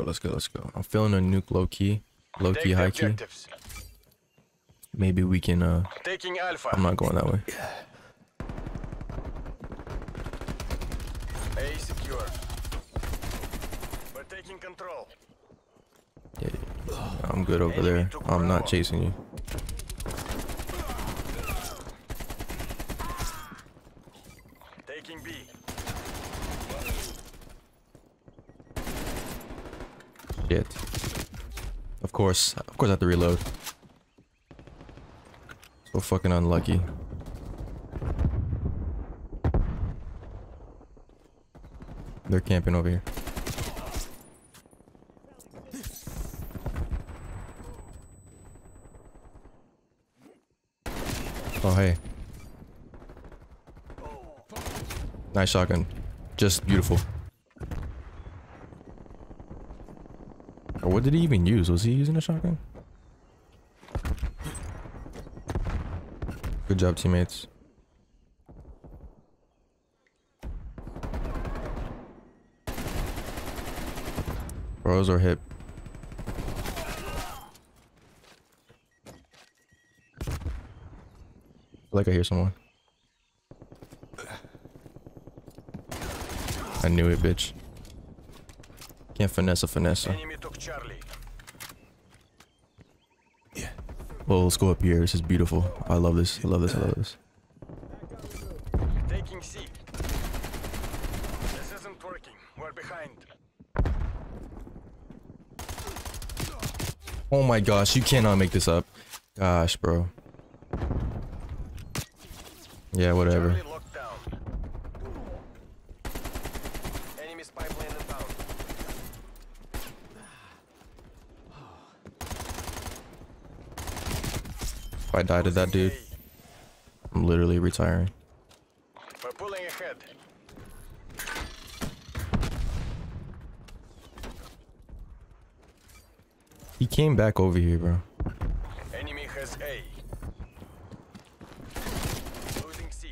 Domination. Alright, let's go, let's go, let's go. I'm feeling a nuke low key. Low Take key, high key. Maybe we can uh Taking Alpha. I'm not going that way. A secure. We're taking control. Yeah. I'm good over there. I'm not chasing you. Taking B. Shit. Of course, of course I have to reload. So fucking unlucky. They're camping over here. Oh hey. Nice shotgun. Just beautiful. What did he even use? Was he using a shotgun? Good job, teammates. Bros are hip. like I hear someone. I knew it, bitch. Can't finesse a finesse. Enemy. Well, let's go up here. This is beautiful. I love this. I love this. I love this. Taking C. This isn't working. We're behind. Oh my gosh, you cannot make this up. Gosh, bro. Yeah, whatever. Charlie locked down. Enemy spy plane inbound. If I die to that dude, I'm literally retiring. We're pulling ahead. He came back over here, bro. Enemy has A.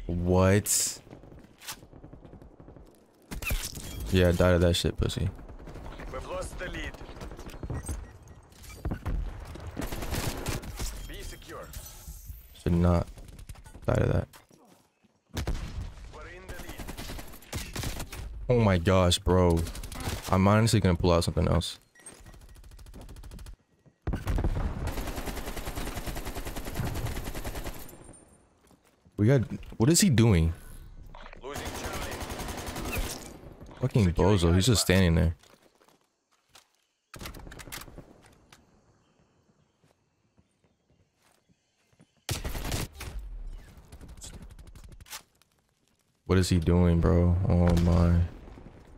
What? Yeah, die to that shit, pussy. We've lost the lead. Be secure. Should not die to that. Oh my gosh, bro. I'm honestly gonna pull out something else. We got. What is he doing? Fucking bozo. He's just standing there. What is he doing, bro? Oh my.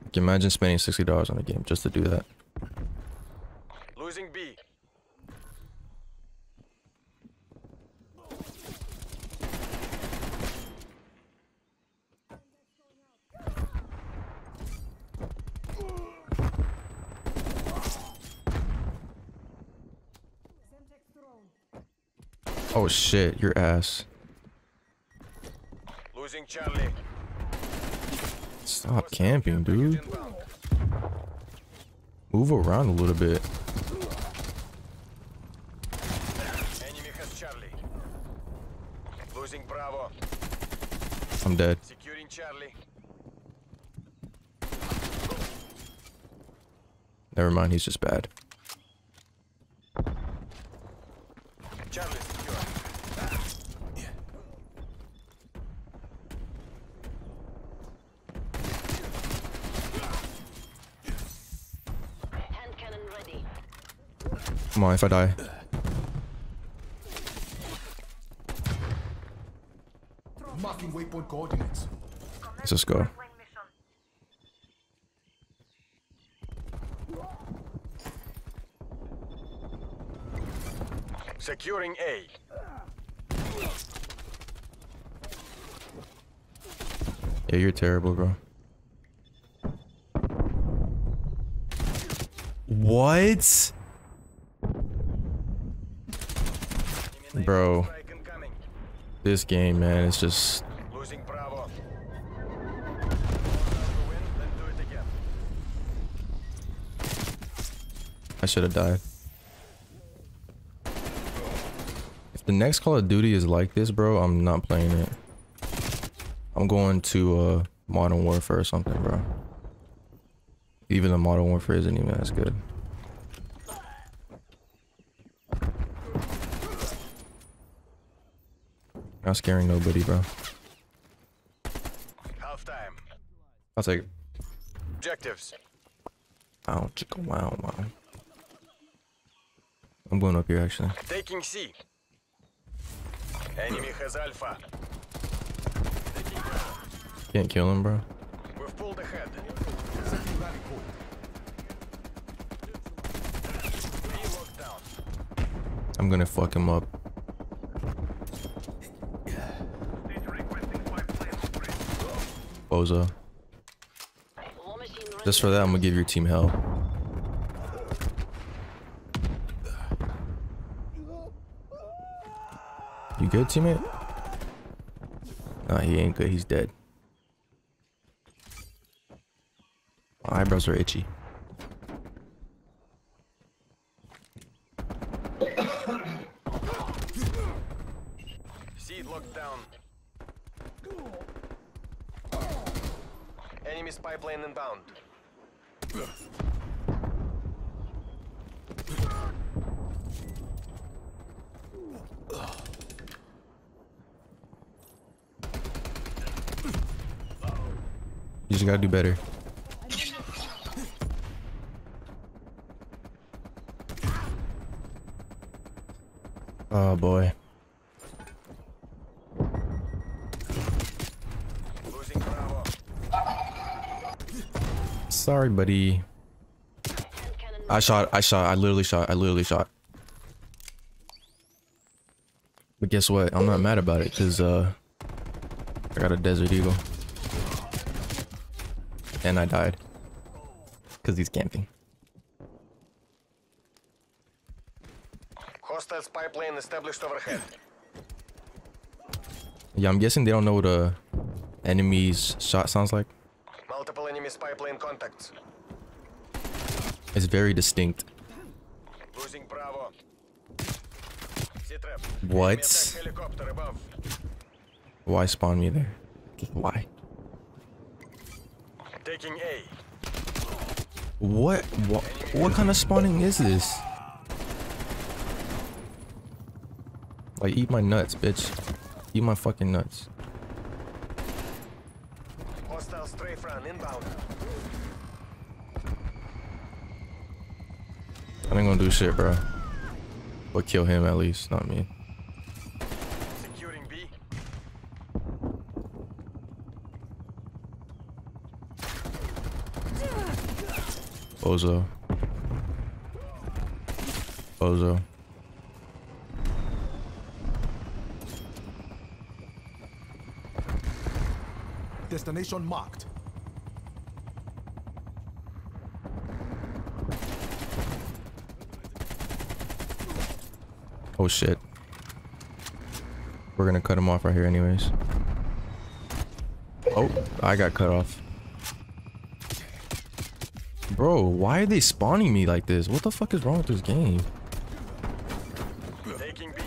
Like, imagine spending $60 on a game just to do that. Losing B. Oh shit, your ass. Losing Charlie. Stop camping, dude. Move around a little bit. Enemy has Charlie. Losing Bravo. I'm dead. Securing Charlie. Never mind, he's just bad. Charlie secure. Hand cannon ready. Come if I die. Marking waypoint coordinates. Let's just go. Securing A. Yeah, you're terrible, bro. What? Bro. This game, man, it's just... Losing Bravo. Win, then do it again. I should have died. If the next Call of Duty is like this, bro, I'm not playing it. I'm going to uh Modern Warfare or something, bro. Even the Modern Warfare isn't even as good. Not scaring nobody, bro. Half time. I'll take it. Objectives. Wow, chicka wow wow. I'm going up here actually. Taking C. Enemy has Alpha. Can't kill him, bro. We've pulled ahead. Setting rally point. B locked down. I'm gonna fuck him up. Bozo. Just for that, I'm gonna give your team hell. You good, teammate? Nah, he ain't good. He's dead. My eyebrows are itchy. Seed locked down. Enemy spy plane inbound. You just gotta do better. Oh boy. Sorry, buddy. I shot, I shot, I literally shot, I literally shot. But guess what? I'm not mad about it because uh I got a Desert Eagle. And I died. Because he's camping. Hostile spy plane established overhead. Yeah, I'm guessing they don't know what a enemy's shot sounds like. Multiple enemy spy plane contacts. It's very distinct. Losing Bravo. What? Enemy attack helicopter above. Why spawn me there? Why? Taking A. What? What? What kind of spawning is this? Like, eat my nuts, bitch. Eat my fucking nuts. Hostile strafe run inbound. I ain't gonna do shit, bro. But kill him at least, not me. Securing B. Bozo. Bozo. Destination marked. Oh shit. We're gonna cut him off right here anyways. Oh, I got cut off. Bro, why are they spawning me like this? What the fuck is wrong with this game? Taking B.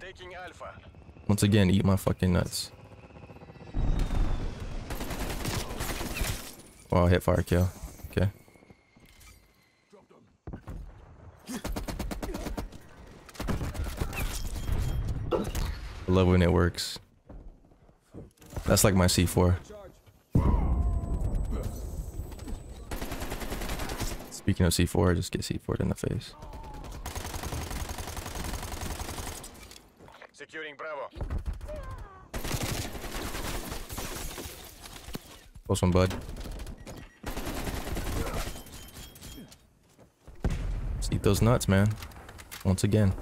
Taking Alpha. Once again, eat my fucking nuts. Oh, wow, hit fire kill. Okay. I love when it works. That's like my C4. Speaking of C4, I just get C4'd in the face. Securing Bravo. Close one, bud. Let's eat those nuts, man. Once again.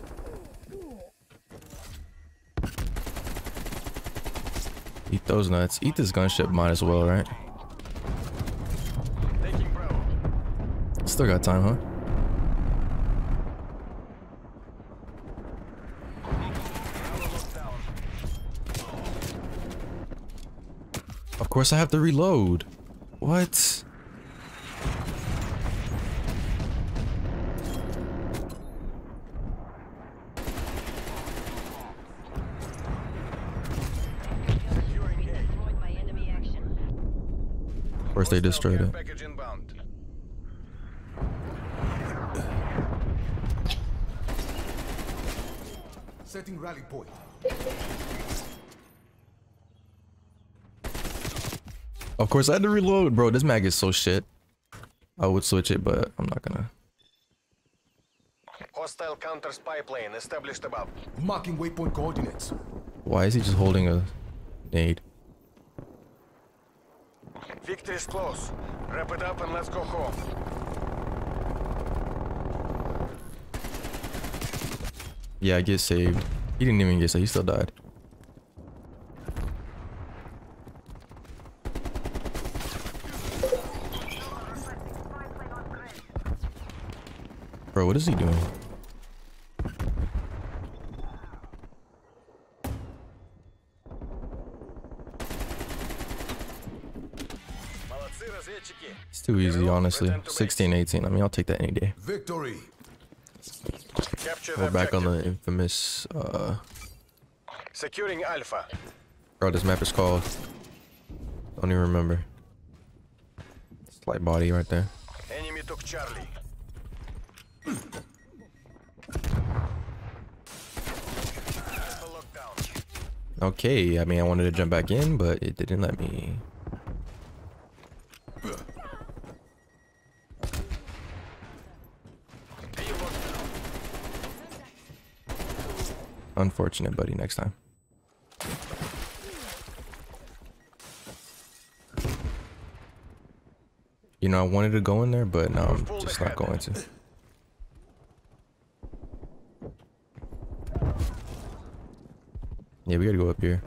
Eat those nuts. Eat this gunship, might as well, right? Still got time, huh? Of course I have to reload. What? First, they destroyed it. Rally point. Of course I had to reload, bro. This mag is so shit. I would switch it, but I'm not gonna. Hostile counter spy plane established above. Marking waypoint coordinates. Why is he just holding a nade? Victory's close. Wrap it up and let's go home. Yeah, I get saved. He didn't even get so he still died. Bro, what is he doing? It's too easy, honestly. 16, 18. I mean, I'll take that any day. Victory. Capture We're back on the infamous, uh... Securing Alpha. Bro, this map is called... Don't even remember. Slight body right there. Enemy took Charlie. Okay, I mean, I wanted to jump back in, but it didn't let me. B lockdown. Unfortunate, buddy. Next time. You know, I wanted to go in there, but no, I'm just not going to. Yeah, we gotta go up here.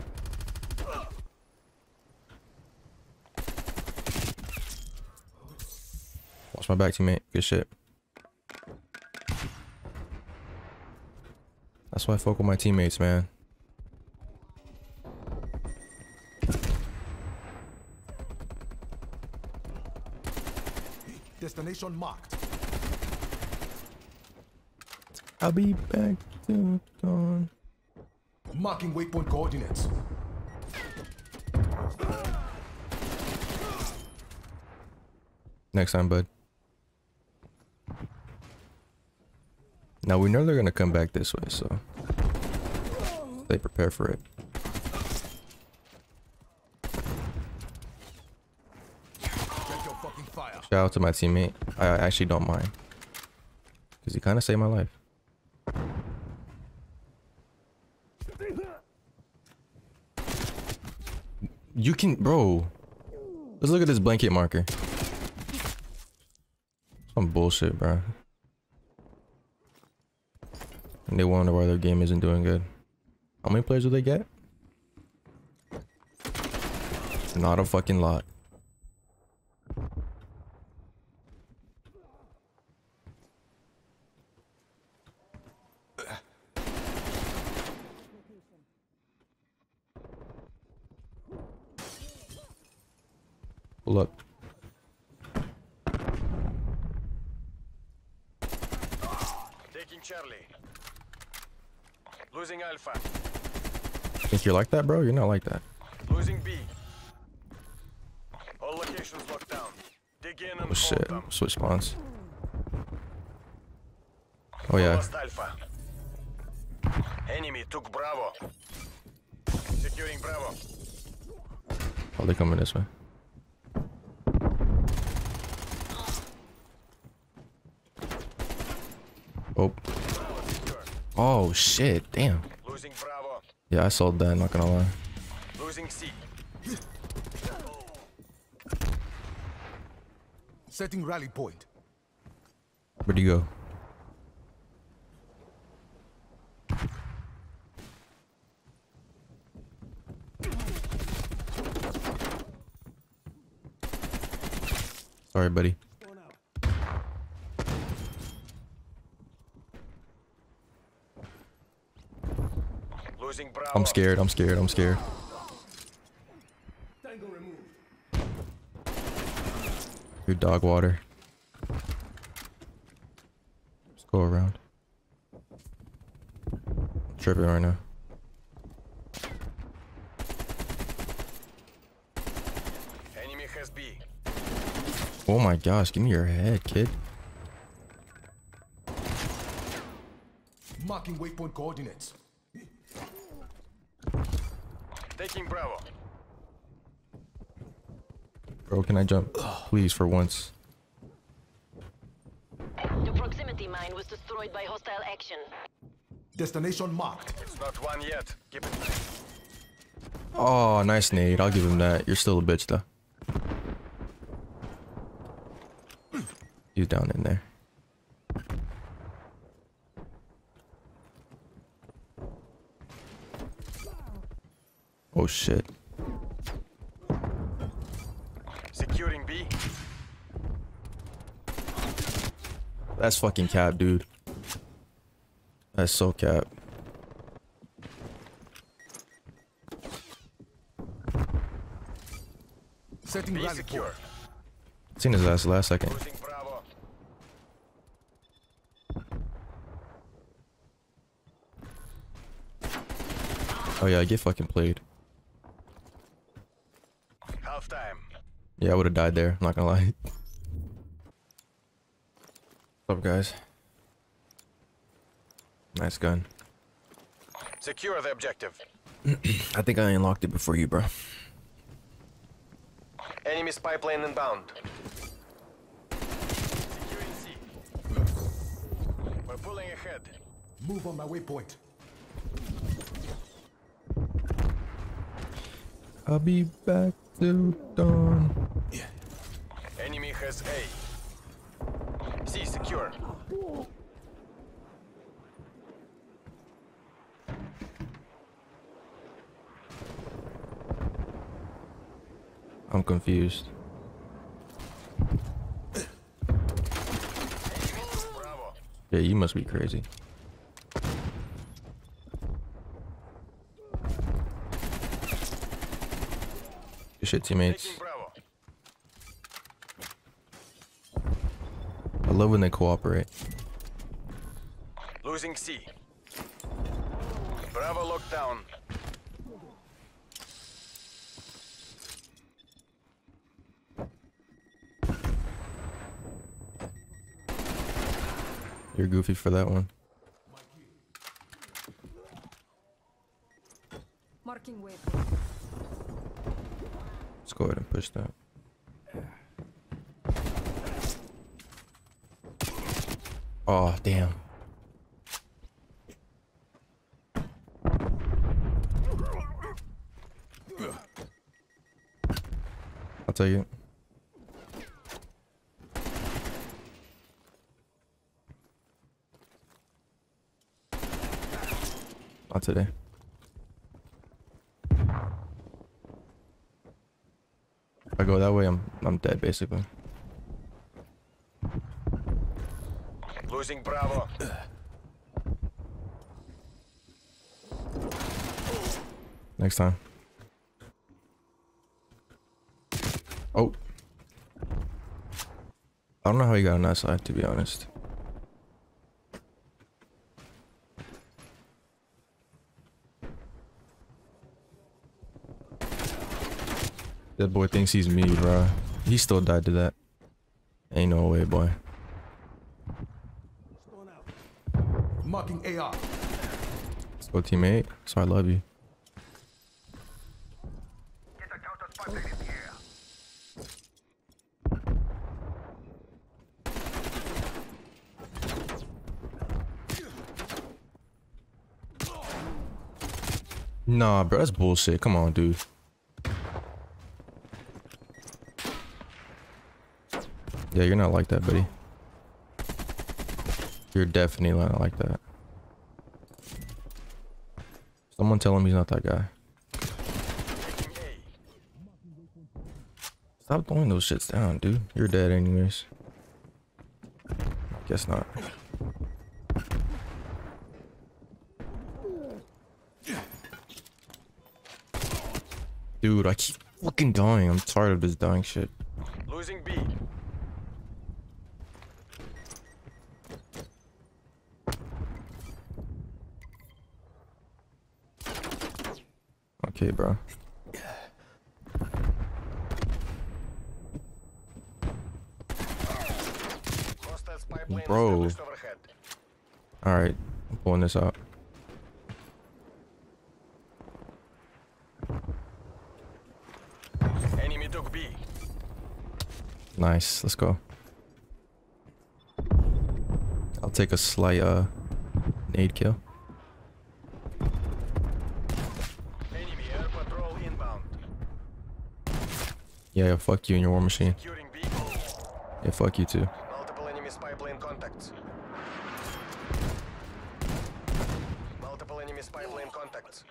Watch my back, teammate. Good shit. That's why I fuck with my teammates, man. Destination marked. I'll be back to dawn. Marking waypoint coordinates. Next time, bud. Now we know they're gonna come back this way, so they prepare for it. Check your fucking fire. Shout out to my teammate. I I actually don't mind. Because he kind of saved my life. You can, bro. Let's look at this blanket marker. Some bullshit, bro. And they wonder why their game isn't doing good. How many players do they get? Not a fucking lot. Up. Taking Charlie. Losing Alpha. Think you're like that, bro? You're not like that. Losing B. All locations locked down. Dig in and Oh shit. them. Switch spawns. Oh yeah. Lost Alpha. Enemy took Bravo. Securing Bravo. Oh, they coming this way. Oh. Oh shit. Damn. Losing Bravo. Yeah, I sold that, not gonna lie. Losing C. Setting rally point. Where'd you go? Sorry, buddy. I'm scared. I'm scared. I'm scared. Good dog water. Let's go around. tripping right now. Enemy has B. Oh my gosh, give me your head, kid. Marking waypoint coordinates. Taking Bravo. Bro, can I jump? Please, for once. The proximity mine was destroyed by hostile action. Destination marked. It's not one yet. Keep it. Oh, nice nade. I'll give him that. You're still a bitch, though. He's down in there. Oh shit. Securing B. That's fucking cap, dude. That's so cap. Setting B secure. point. Seen his ass last second. Oh yeah, I get fucking played. Half time. Yeah, I would have died there. I'm Not gonna lie. What's up, guys? Nice gun. Secure the objective. I think I unlocked it before you, bro. Enemy spy plane inbound. Securing C. We're pulling ahead. Move on my waypoint. I'll be back till dawn. Has A. C secure. I'm confused. Yeah, you must be crazy. Shit, teammates. Taking Bravo. I love when they cooperate. Losing C. Bravo locked down. You're goofy for that one. Marking waypoint. Let's go ahead and push that. Oh, damn. I'll take it. Not today. If I go that way, I'm I'm dead basically. Losing Bravo. Next time. Oh. I don't know how he got on that side, to be honest. That boy thinks he's me, bro. He still died to that. Ain't no way, boy. Marking AR. Go, teammate. So I love you. Nah, bro, that's bullshit. Come on, dude. Yeah, you're not like that, buddy. You're definitely not like that. Someone tell him he's not that guy. Stop throwing those shits down, dude. You're dead anyways. Guess not. Dude, I keep fucking dying. I'm tired of this dying shit. Losing B. Okay, bro. Bro. Alright, I'm pulling this out. Enemy took B. Nice, let's go. I'll take a slight uh nade kill. Enemy air patrol inbound. Yeah, yeah, fuck you and your war machine. Yeah, fuck you too. Multiple enemy spy plane contacts. Multiple enemy spy plane contacts.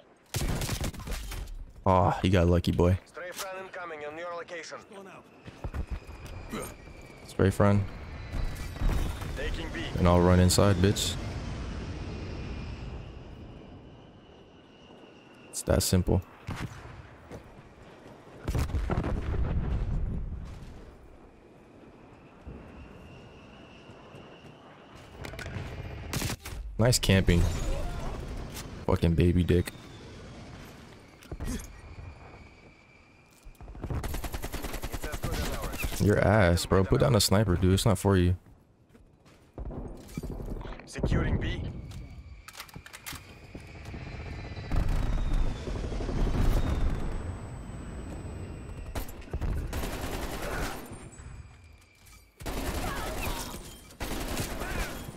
Ah, you got lucky, boy. Strafe run incoming on your location. Spray friend, Taking B. and I'll run inside, bitch. It's that simple. Nice camping. Fucking baby dick. It's as good as ours. Your ass, bro. Put down a sniper, dude. It's not for you. Securing B.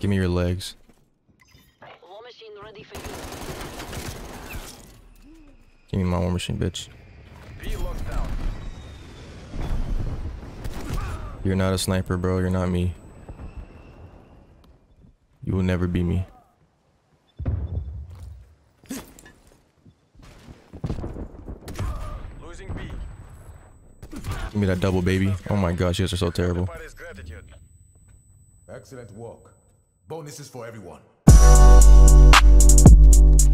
Give me your legs. War machine ready for you. Give me my war machine, bitch. You're not a sniper, bro. You're not me. You will never be me. Give me that double, baby. Oh my gosh, you guys are so terrible. Excellent work. Bonuses for everyone. Thank you.